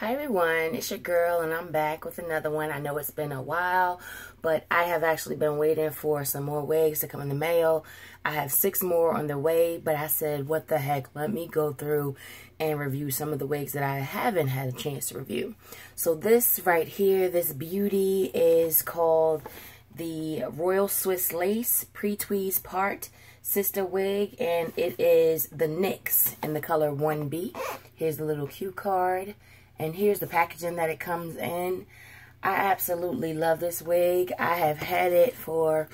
Hi everyone, it's your girl and I'm back with another one. I know it's been a while, but I have actually been waiting for some more wigs to come in the mail. I have six more on the way, but I said, what the heck, let me go through and review some of the wigs that I haven't had a chance to review. So this right here, this beauty is called the Royal Swiss Lace Pre-Tweeze Part Sister Wig, and it is the Nix in the color 1B. Here's the little cue card. And here's the packaging that it comes in. I absolutely love this wig. I have had it for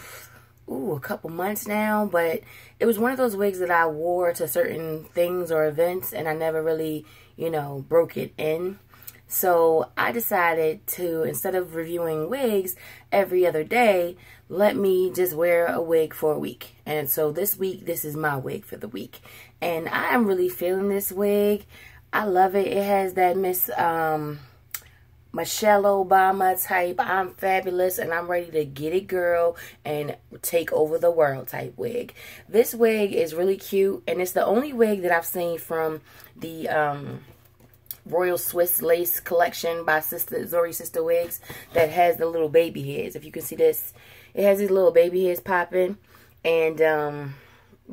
ooh, a couple months now, but it was one of those wigs that I wore to certain things or events and I never really, you know, broke it in. So I decided to, instead of reviewing wigs every other day, let me just wear a wig for a week. And so this week, this is my wig for the week. And I'm really feeling this wig. I love it. It has that Miss um, Michelle Obama type, I'm fabulous and I'm ready to get it girl and take over the world type wig. This wig is really cute and it's the only wig that I've seen from the um, Royal Swiss Lace collection by Sister Zury Sister Wigs that has the little baby hairs. If you can see this, it has these little baby hairs popping and um,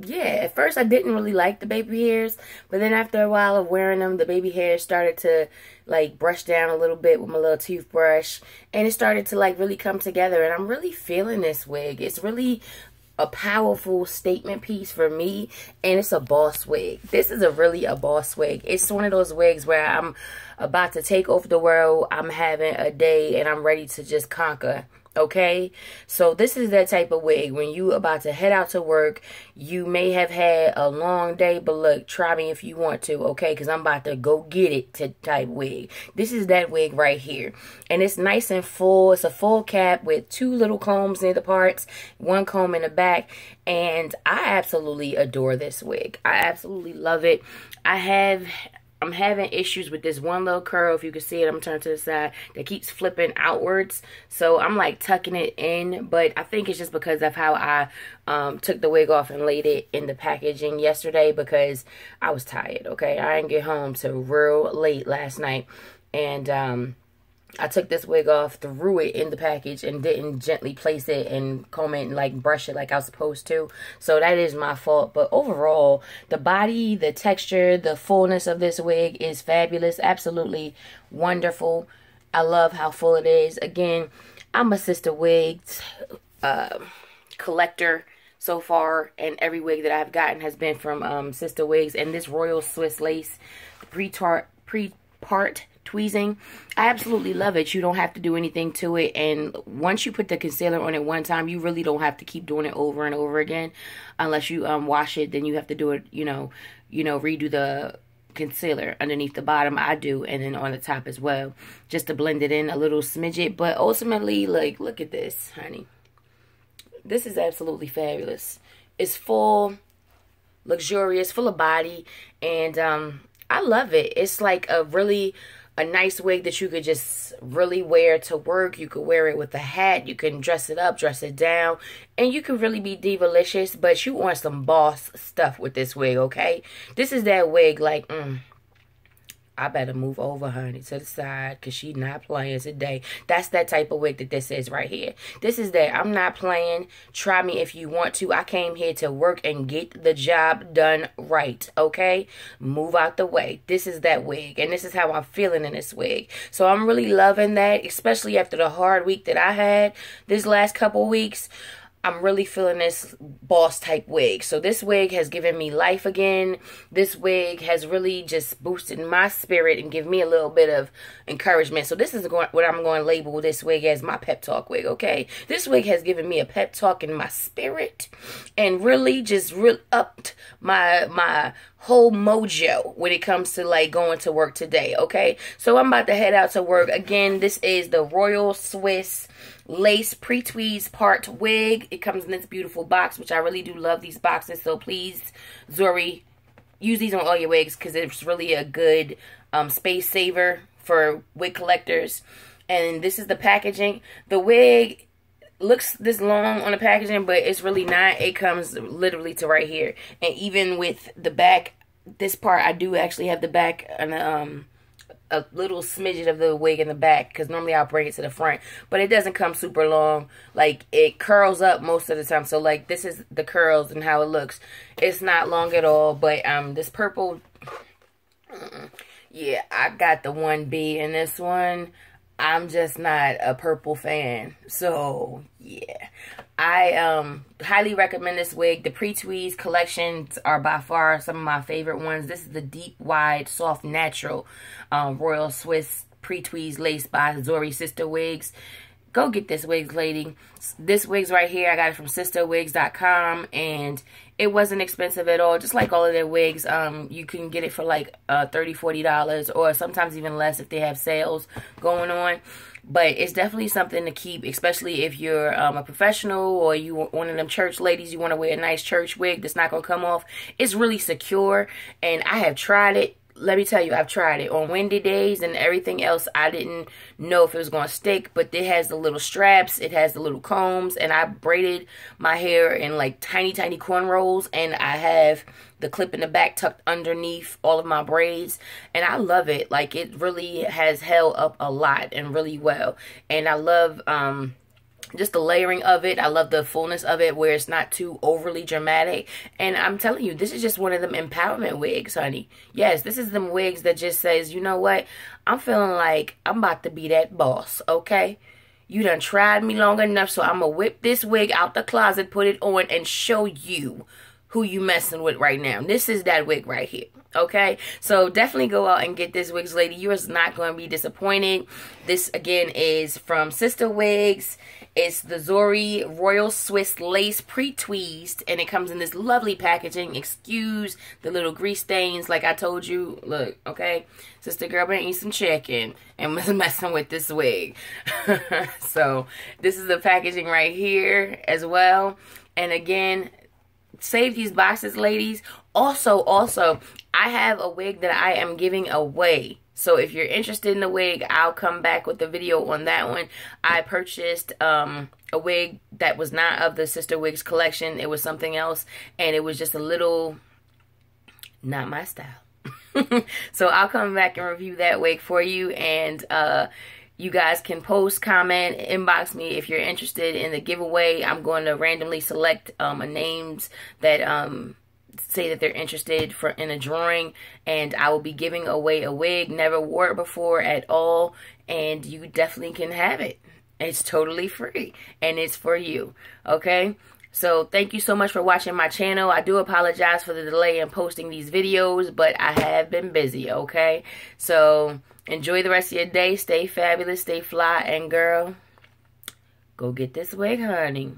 yeah, at first I didn't really like the baby hairs, but then after a while of wearing them, the baby hairs started to like brush down a little bit with my little toothbrush, and it started to like really come together, and I'm really feeling this wig. It's really a powerful statement piece for me, and it's a boss wig. This is a really a boss wig. It's one of those wigs where I'm about to take over the world, I'm having a day, and I'm ready to just conquer okay? So this is that type of wig when you about to head out to work you may have had a long day but look try me if you want to okay? Because i'm about to go get it to type wig this is that wig right here. And it's nice and full. It's a full cap with two little combs in the parts one comb in the back. And i absolutely adore this wig. I absolutely love it. I have I'm having issues with this one little curl, if you can see it, I'm turning to the side, that keeps flipping outwards. So I'm like tucking it in, but I think it's just because of how I um, took the wig off and laid it in the packaging yesterday because I was tired, okay? I didn't get home till real late last night. And, um, I took this wig off, threw it in the package, and didn't gently place it and comb it and like brush it like I was supposed to. So that is my fault. But overall, the body, the texture, the fullness of this wig is fabulous. Absolutely wonderful. I love how full it is. Again, I'm a Sister Wigs uh, collector so far, and every wig that I've gotten has been from um, Sister Wigs. And this Royal Swiss Lace pre-part tweezing. I absolutely love it. You don't have to do anything to it. And once you put the concealer on it one time, you really don't have to keep doing it over and over again. Unless you um, wash it, then you have to do it, you know, you know, redo the concealer underneath the bottom. I do. And then on the top as well. Just to blend it in a little smidget. But ultimately, like, look at this, honey. This is absolutely fabulous. It's full, luxurious, full of body. And um, I love it. It's like a really a nice wig that you could just really wear to work. You could wear it with a hat. You can dress it up, dress it down. And you can really be divalicious, but you want some boss stuff with this wig, okay? This is that wig like, mm, I better move over, honey, to the side because she not playing today. That's that type of wig that this is right here. This is that I'm not playing. Try me if you want to. I came here to work and get the job done right, okay? Move out the way. This is that wig, and this is how I'm feeling in this wig. So I'm really loving that, especially after the hard week that I had this last couple weeks. I'm really feeling this boss type wig. So this wig has given me life again. This wig has really just boosted my spirit and give me a little bit of encouragement. So this is what I'm going to label this wig as my pep talk wig, okay? This wig has given me a pep talk in my spirit and really just really upped my my whole mojo when it comes to like going to work today, okay? So I'm about to head out to work. Again, this is the Royal Swiss lace pre-tweeze part wig. It comes in this beautiful box, which I really do love these boxes. So please, Zury, use these on all your wigs because it's really a good um, space saver for wig collectors. And this is the packaging. The wig looks this long on the packaging, but it's really not. It comes literally to right here. And even with the back, this part, I do actually have the back and um a little smidget of the wig in the back because normally I'll bring it to the front. But it doesn't come super long. Like, it curls up most of the time. So, like, this is the curls and how it looks. It's not long at all. But um, this purple... Yeah, I got the 1B in this one. I'm just not a purple fan. So, yeah. I um highly recommend this wig. The pre-tweeze collections are by far some of my favorite ones. This is the deep, wide, soft, natural um, Royal Swiss pre-tweeze lace by Zury Sister Wigs. Go get this wigs, lady. This wigs right here, I got it from sisterwigs.com, and it wasn't expensive at all. Just like all of their wigs, um, you can get it for like uh, $30, $40, or sometimes even less if they have sales going on. But it's definitely something to keep, especially if you're um, a professional or you one of them church ladies, you want to wear a nice church wig that's not going to come off. It's really secure, and I have tried it let me tell you, I've tried it on windy days and everything else. I didn't know if it was going to stick, but it has the little straps, it has the little combs, and I braided my hair in like tiny, tiny cornrows, and I have the clip in the back tucked underneath all of my braids, and I love it. Like it really has held up a lot and really well, and I love um just the layering of it. I love the fullness of it where it's not too overly dramatic. And I'm telling you, this is just one of them empowerment wigs, honey. Yes, this is them wigs that just says, you know what? I'm feeling like I'm about to be that boss, okay? You done tried me long enough, so I'm going to whip this wig out the closet, put it on, and show you who you messing with right now. This is that wig right here okay so definitely go out and get this wigs lady you is not going to be disappointed this again is from sister wigs it's the Zury Royal Swiss Lace Pre-Tweezed, and it comes in this lovely packaging. Excuse the little grease stains, like I told you. Look, okay? Sister girl been eating some chicken and was messing with this wig. so, this is the packaging right here as well. And again, save these boxes, ladies. Also, also, I have a wig that I am giving away so if you're interested in the wig, I'll come back with a video on that one. I purchased um, a wig that was not of the Sister Wigs collection. It was something else. And it was just a little, not my style. so I'll come back and review that wig for you. And uh, you guys can post, comment, inbox me if you're interested in the giveaway. I'm going to randomly select um, names that... Um, say that they're interested for in a drawing and I will be giving away a wig. Never wore it before at all and you definitely can have it. It's totally free and it's for you okay? So thank you so much for watching my channel. I do apologize for the delay in posting these videos but I have been busy okay? So enjoy the rest of your day. Stay fabulous stay fly and girl go get this wig honey